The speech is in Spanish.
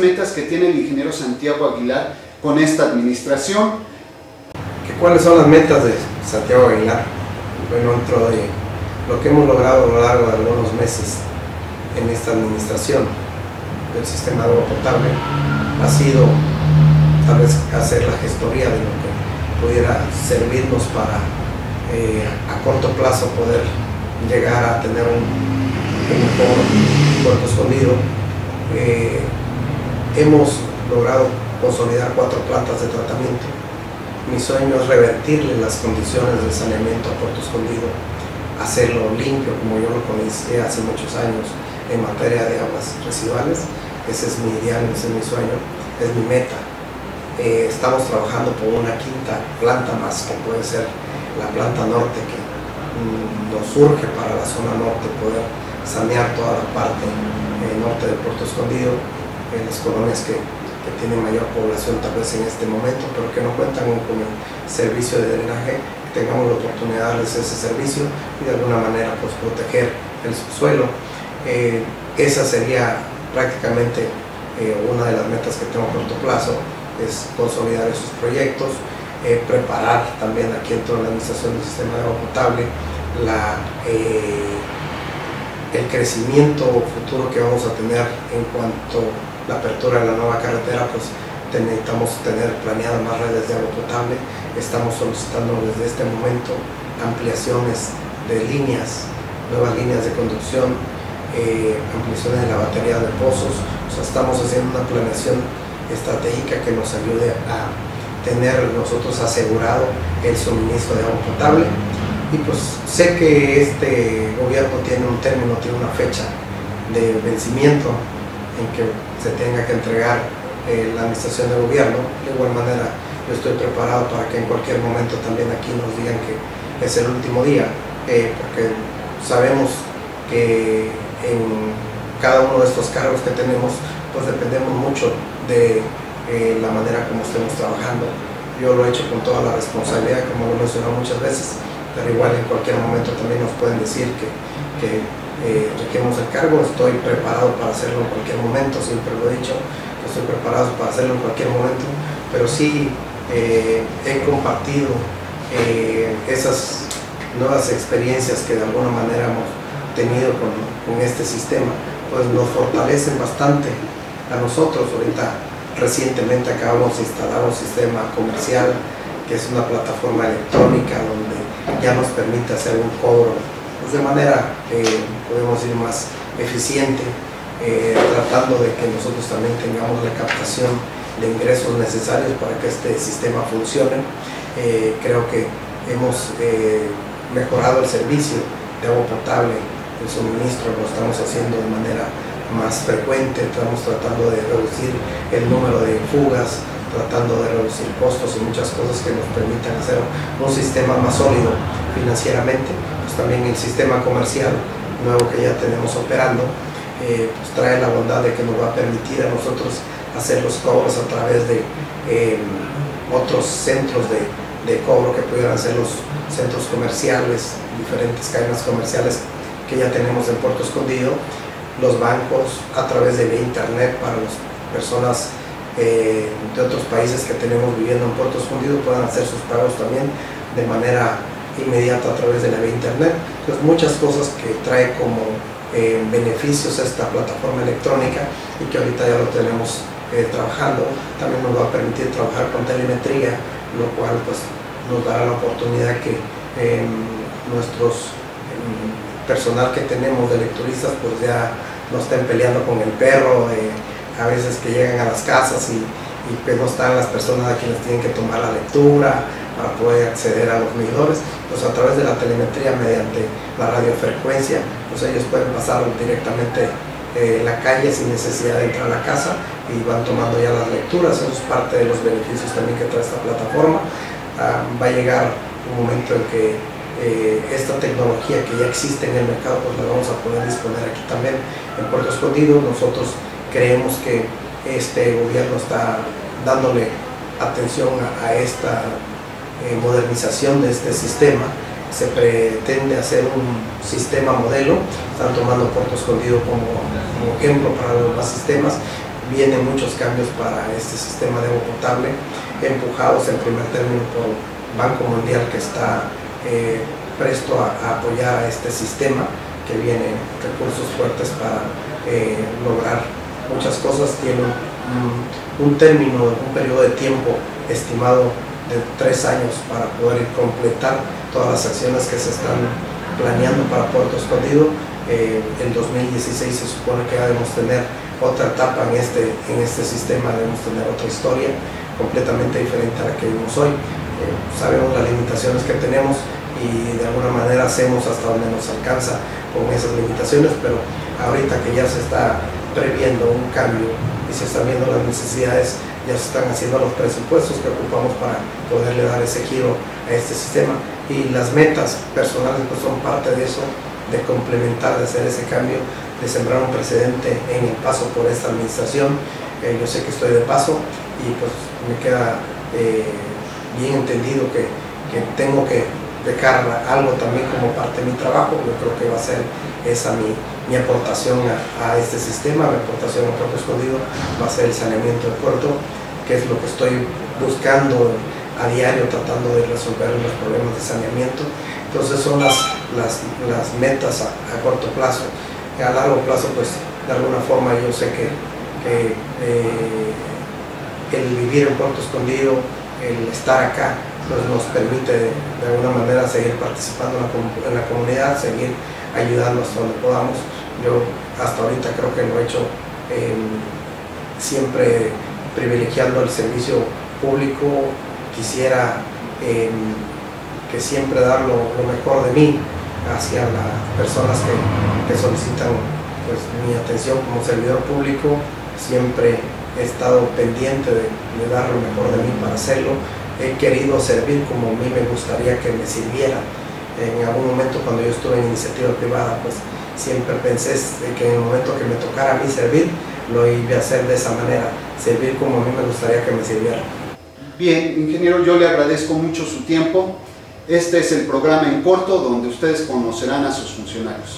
metas que tiene el ingeniero Santiago Aguilar con esta administración. ¿Cuáles son las metas de Santiago Aguilar? Bueno, dentro de lo que hemos logrado a lo largo de algunos meses en esta administración del sistema de agua potable ha sido tal vez hacer la gestoría de lo que pudiera servirnos para eh, a corto plazo poder llegar a tener un, mejor puerto escondido. Eh, hemos logrado consolidar cuatro plantas de tratamiento. Mi sueño es revertirle las condiciones de saneamiento a Puerto Escondido, hacerlo limpio como yo lo conocí hace muchos años en materia de aguas residuales. Ese es mi ideal, ese es mi sueño, es mi meta. Eh, estamos trabajando por una quinta planta más, que puede ser la planta norte, que mm, nos surge para la zona norte poder sanear toda la parte eh, norte del Puerto Escondido, en las colonias que, tienen mayor población tal vez en este momento, pero que no cuentan con el servicio de drenaje, que tengamos la oportunidad de darles ese servicio y de alguna manera pues, proteger el subsuelo. Eh, esa sería prácticamente eh, una de las metas que tengo a corto plazo, es consolidar esos proyectos, eh, preparar también aquí en toda la administración del sistema de agua potable la, el crecimiento futuro que vamos a tener en cuanto la apertura de la nueva carretera, pues necesitamos tener planeadas más redes de agua potable, estamos solicitando desde este momento ampliaciones de líneas, nuevas líneas de conducción, eh, ampliaciones de la batería de pozos, o sea, estamos haciendo una planeación estratégica que nos ayude a tener nosotros asegurado el suministro de agua potable. Y pues sé que este gobierno tiene un término, tiene una fecha de vencimiento en que se tenga que entregar eh, la administración de gobierno, de igual manera yo estoy preparado para que en cualquier momento también aquí nos digan que es el último día, eh, porque sabemos que en cada uno de estos cargos que tenemos, pues dependemos mucho de eh, la manera como estemos trabajando. Yo lo he hecho con toda la responsabilidad, como lo he mencionado muchas veces, pero igual en cualquier momento también nos pueden decir que, que eh, el cargo, estoy preparado para hacerlo en cualquier momento, siempre lo he dicho, estoy preparado para hacerlo en cualquier momento, pero sí eh, he compartido eh, esas nuevas experiencias que de alguna manera hemos tenido con, este sistema, pues nos fortalecen bastante a nosotros. Ahorita recientemente acabamos de instalar un sistema comercial que es una plataforma electrónica donde ya nos permite hacer un cobro de manera, eh, podemos decir, más eficiente, eh, tratando de que nosotros también tengamos la captación de ingresos necesarios para que este sistema funcione. Eh, creo que hemos mejorado el servicio de agua potable el suministro lo estamos haciendo de manera más frecuente, estamos tratando de reducir el número de fugas, tratando de reducir costos y muchas cosas que nos permitan hacer un sistema más sólido financieramente. También el sistema comercial nuevo que ya tenemos operando eh, pues trae la bondad de que nos va a permitir a nosotros hacer los cobros a través de em, otros centros de, de cobro que pudieran ser los centros comerciales, diferentes cadenas comerciales que ya tenemos en Puerto Escondido, los bancos a través de internet para las personas eh, de otros países que tenemos viviendo en Puerto Escondido puedan hacer sus pagos también de manera inmediata a través de la vía internet. Entonces muchas cosas que trae como eh, beneficios esta plataforma electrónica y que ahorita ya lo tenemos eh, trabajando, también nos va a permitir trabajar con telemetría, lo cual pues nos dará la oportunidad que nuestros personal que tenemos de lecturistas pues ya no estén peleando con el perro, eh, a veces que llegan a las casas y, y que no están las personas a quienes tienen que tomar la lectura para poder acceder a los medidores, pues a través de la telemetría mediante la radiofrecuencia, pues ellos pueden pasar directamente eh, la calle sin necesidad de entrar a la casa y van tomando ya las lecturas, eso es parte de los beneficios también que trae esta plataforma. Ah, va a llegar un momento en que eh, esta tecnología que ya existe en el mercado, pues la vamos a poder disponer aquí también en Puerto Escondido. Nosotros creemos que este gobierno está dándole atención a, esta eh, modernización de este sistema. Se pretende hacer un sistema modelo, están tomando Puerto Escondido como, como ejemplo para los demás sistemas. vienen muchos cambios para este sistema de agua potable, empujados en primer término por Banco Mundial que está eh, presto a, apoyar a este sistema, que viene recursos fuertes para eh, lograr muchas cosas, tiene un, un, término, un periodo de tiempo estimado de tres años para poder completar todas las acciones que se están planeando para Puerto Escondido. Eh, en 2016 se supone que debemos tener otra etapa en este, en este sistema, debemos tener otra historia completamente diferente a la que vivimos hoy. Eh, sabemos las limitaciones que tenemos y de alguna manera hacemos hasta donde nos alcanza con esas limitaciones, pero ahorita que ya se está previendo un cambio y se están viendo las necesidades, ya se están haciendo los presupuestos que ocupamos para poderle dar ese giro a este sistema y las metas personales pues son parte de eso, de complementar, de hacer ese cambio, de sembrar un precedente en el paso por esta administración. Eh, yo sé que estoy de paso y pues me queda eh, bien entendido que, que tengo que dejar algo también como parte de mi trabajo, yo creo que va a ser esa mi, mi aportación a, este sistema, mi aportación a Puerto Escondido va a ser el saneamiento del puerto, que es lo que estoy buscando a diario tratando de resolver los problemas de saneamiento. Entonces son las, las, las metas a, corto plazo. A largo plazo, pues de alguna forma yo sé que, que eh, el vivir en Puerto Escondido, el estar acá, pues nos permite de alguna manera seguir participando en la, comunidad, seguir ayudando hasta donde podamos. Yo hasta ahorita creo que lo he hecho em, siempre privilegiando el servicio público, quisiera em, que siempre dar lo, mejor de mí hacia las personas que, solicitan pues, mi atención como servidor público, siempre he estado pendiente de, dar lo mejor de mí para hacerlo he querido servir como a mí me gustaría que me sirviera. En algún momento cuando yo estuve en iniciativa privada, pues siempre pensé que en el momento que me tocara a mí servir, lo iba a hacer de esa manera, servir como a mí me gustaría que me sirviera. Bien, ingeniero, yo le agradezco mucho su tiempo. Este es el programa en corto donde ustedes conocerán a sus funcionarios.